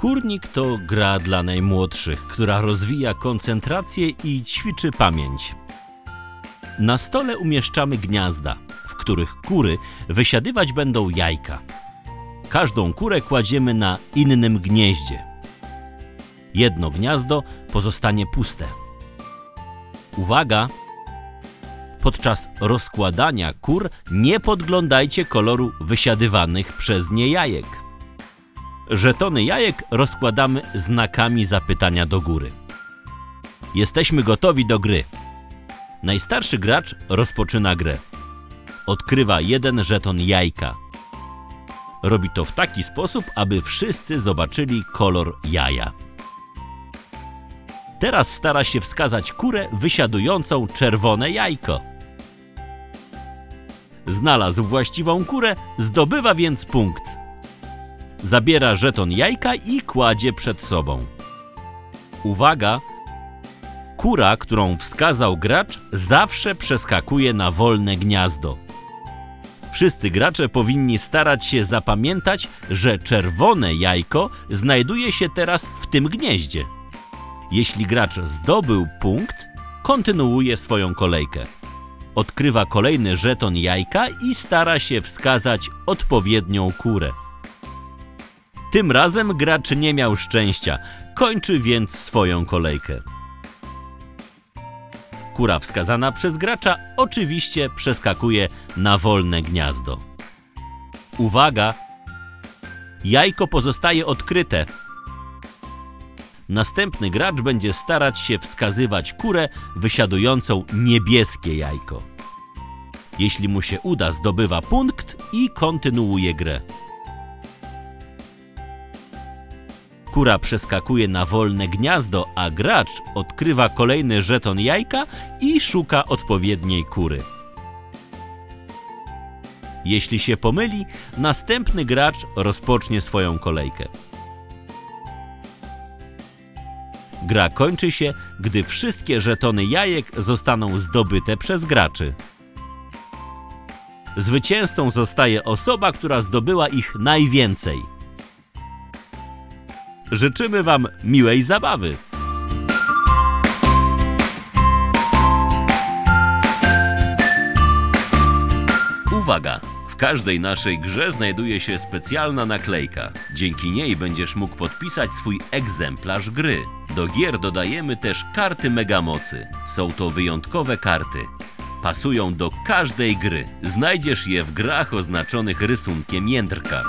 Kurnik to gra dla najmłodszych, która rozwija koncentrację i ćwiczy pamięć. Na stole umieszczamy gniazda, w których kury wysiadywać będą jajka. Każdą kurę kładziemy na innym gnieździe. Jedno gniazdo pozostanie puste. Uwaga! Podczas rozkładania kur nie podglądajcie koloru wysiadywanych przez nie jajek. Żetony jajek rozkładamy znakami zapytania do góry. Jesteśmy gotowi do gry. Najstarszy gracz rozpoczyna grę. Odkrywa jeden żeton jajka. Robi to w taki sposób, aby wszyscy zobaczyli kolor jaja. Teraz stara się wskazać kurę wysiadującą czerwone jajko. Znalazł właściwą kurę, zdobywa więc punkt. Zabiera żeton jajka i kładzie przed sobą. Uwaga! Kura, którą wskazał gracz, zawsze przeskakuje na wolne gniazdo. Wszyscy gracze powinni starać się zapamiętać, że czerwone jajko znajduje się teraz w tym gnieździe. Jeśli gracz zdobył punkt, kontynuuje swoją kolejkę. Odkrywa kolejny żeton jajka i stara się wskazać odpowiednią kurę. Tym razem gracz nie miał szczęścia, kończy więc swoją kolejkę. Kura wskazana przez gracza oczywiście przeskakuje na wolne gniazdo. Uwaga! Jajko pozostaje odkryte. Następny gracz będzie starać się wskazywać kurę wysiadującą niebieskie jajko. Jeśli mu się uda, zdobywa punkt i kontynuuje grę. Kura przeskakuje na wolne gniazdo, a gracz odkrywa kolejny żeton jajka i szuka odpowiedniej kury. Jeśli się pomyli, następny gracz rozpocznie swoją kolejkę. Gra kończy się, gdy wszystkie żetony jajek zostaną zdobyte przez graczy. Zwycięzcą zostaje osoba, która zdobyła ich najwięcej. Życzymy Wam miłej zabawy! Uwaga! W każdej naszej grze znajduje się specjalna naklejka. Dzięki niej będziesz mógł podpisać swój egzemplarz gry. Do gier dodajemy też karty megamocy. Są to wyjątkowe karty. Pasują do każdej gry. Znajdziesz je w grach oznaczonych rysunkiem jędrka.